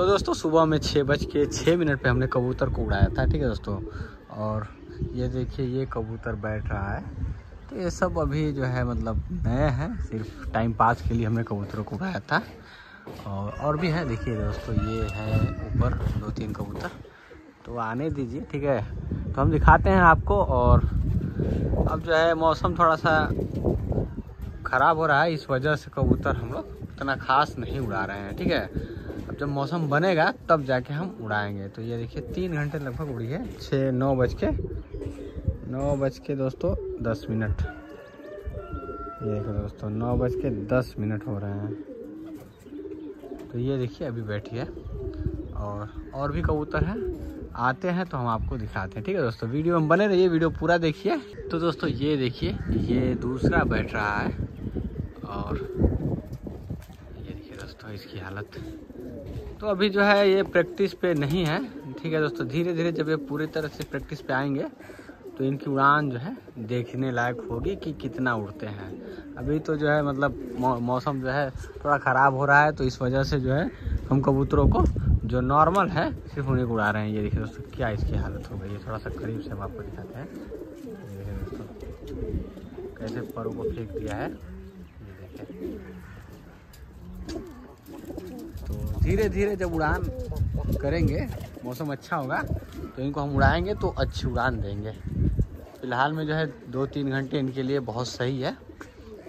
तो दोस्तों, सुबह में छः बज के छः मिनट पे हमने कबूतर को उड़ाया था, ठीक है दोस्तों? और ये देखिए, ये कबूतर बैठ रहा है। तो ये सब अभी जो है मतलब नए हैं, सिर्फ़ टाइम पास के लिए हमने कबूतरों को उड़ाया था। और और भी है, देखिए दोस्तों, ये है ऊपर दो तीन कबूतर। तो आने दीजिए, ठीक है? तो हम दिखाते हैं आपको, और अब जो है, मौसम थोड़ा सा ख़राब हो रहा है, इस वजह से कबूतर हम लोग इतना खास नहीं उड़ा रहे हैं, ठीक है? जब मौसम बनेगा, तब जाके हम उड़ाएँगे। तो ये देखिए, तीन घंटे लगभग उड़ी है। छः, नौ बज के, नौ बज के दोस्तों, दस मिनट। ये देखो दोस्तों, नौ बज के दस मिनट हो रहे हैं। तो ये देखिए, अभी बैठी है। और और भी कबूतर हैं। आते हैं तो हम आपको दिखाते हैं। ठीक है दोस्तों, वीडियो में बने रहिए, वीडियो पूरा देखिए। तो दोस्तों, ये देखिए, ये दूसरा बैठ रहा है। और दोस्तों इसकी हालत। तो अभी जो है ये प्रैक्टिस पे नहीं है। ठीक है दोस्तों धीरे धीरे जब ये पूरी तरह से प्रैक्टिस पे आएँगे तो इनकी उड़ान जो है देखने लायक होगी कि कितना उड़ते हैं। अभी तो जो है मतलब मौसम जो है थोड़ा ख़राब हो रहा है तो इस वजह से जो है हम कबूतरों को जो नॉर्मल है, सिर्फ़ उन्हीं को उड़ा रहे हैं। ये देखिए दोस्तों, क्या इसकी हालत हो गई है। थोड़ा सा करीब से हम आपको दिखाते हैं। देखिए दोस्तों, कैसे परों को फेंक दिया है। ये देखिए तो धीरे धीरे जब उड़ान करेंगे, मौसम अच्छा होगा तो इनको हम उड़ाएँगे तो अच्छी उड़ान देंगे। फ़िलहाल में जो है दो तीन घंटे इनके लिए बहुत सही है।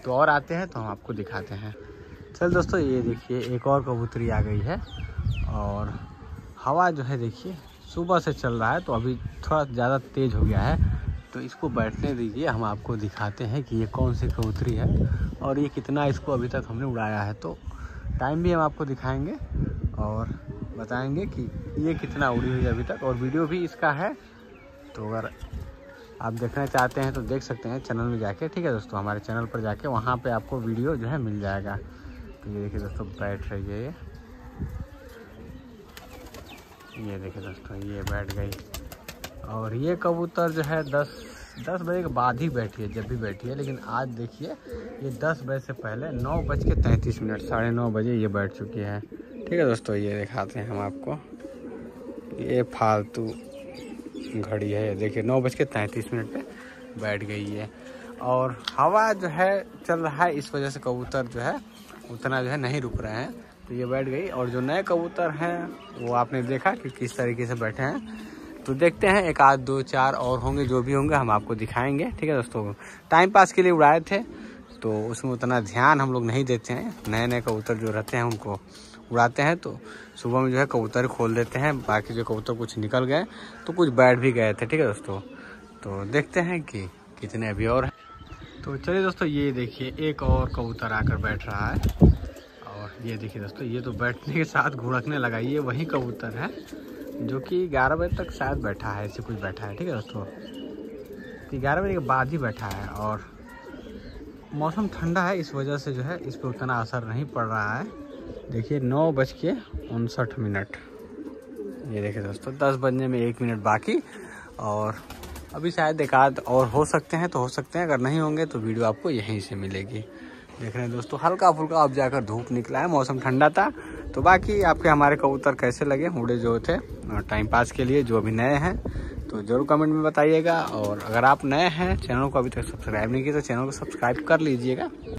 तो और आते हैं तो हम आपको दिखाते हैं। चल दोस्तों, ये देखिए, एक और कबूतरी आ गई है और हवा जो है, देखिए, सुबह से चल रहा है तो अभी थोड़ा ज़्यादा तेज़ हो गया है। तो इसको बैठने दीजिए, हम आपको दिखाते हैं कि ये कौन सी कबूतरी है और ये कितना इसको अभी तक हमने उड़ाया है। तो टाइम भी हम आपको दिखाएँगे। और बताएँगे कि ये कितना उड़ी हुई है अभी तक, और वीडियो भी इसका है। तो अगर आप देखना चाहते हैं तो देख सकते हैं चैनल में जाके, ठीक है दोस्तों? हमारे चैनल पर जाके वहाँ पे आपको वीडियो जो है मिल जाएगा। तो ये देखिए दोस्तों, बैठ रही है ये। ये देखिए दोस्तों, ये बैठ गई। और ये कबूतर जो है दस दस बजे के बाद ही बैठी है, जब भी बैठी है। लेकिन आज देखिए, ये दस बजे से पहले नौ बज के तैंतीस मिनट, साढ़े नौ बजे ये बैठ चुकी है। ठीक है दोस्तों, ये दिखाते हैं हम आपको। ये फालतू घड़ी है देखिए, नौ बज के तैंतीस मिनट पर बैठ गई है। और हवा जो है, चल रहा है, इस वजह से कबूतर जो है, उतना जो है नहीं रुक रहे हैं। तो ये बैठ गई, और जो नए कबूतर हैं, वो आपने देखा कि किस तरीके से बैठे हैं। तो देखते हैं, एक आध, दो, चार और होंगे, जो भी होंगे, हम आपको दिखाएँगे। ठीक है दोस्तों टाइम पास के लिए उड़ाए थे तो उसमें उतना ध्यान हम लोग नहीं देते हैं। नए नए कबूतर जो रहते हैं उनको उड़ाते हैं तो सुबह में जो है कबूतर खोल देते हैं। बाकी जो कबूतर कुछ निकल गए तो कुछ बैठ भी गए थे, ठीक है दोस्तों? तो देखते हैं कि कितने अभी और हैं। तो चलिए दोस्तों, ये देखिए, एक और कबूतर आकर बैठ रहा है। और ये देखिए दोस्तों, ये तो बैठने के साथ घुड़कने लगा, ये वही कबूतर है जो कि ग्यारह बजे तक शायद बैठा है, ऐसे कुछ बैठा है, ठीक है दोस्तों? तो ग्यारह बजे के बाद ही बैठा है, और मौसम ठंडा है, इस वजह से जो है इस पर उतना असर नहीं पड़ रहा है। देखिए, नौ बज के उनसठ मिनट। ये देखिए दोस्तों, दस बजने में एक मिनट बाकी। और अभी शायद एक आध और हो सकते हैं तो हो सकते हैं। अगर नहीं होंगे तो वीडियो आपको यहीं से मिलेगी। देख रहे हैं दोस्तों हल्का फुल्का अब जाकर धूप निकला है, मौसम ठंडा था। तो बाकी आपके हमारे कबूतर कैसे लगे उड़े जो थे टाइम पास के लिए, जो अभी नए हैं तो ज़रूर कमेंट में बताइएगा। और अगर आप नए हैं, चैनल को अभी तक सब्सक्राइब नहीं किया तो चैनल को सब्सक्राइब कर लीजिएगा।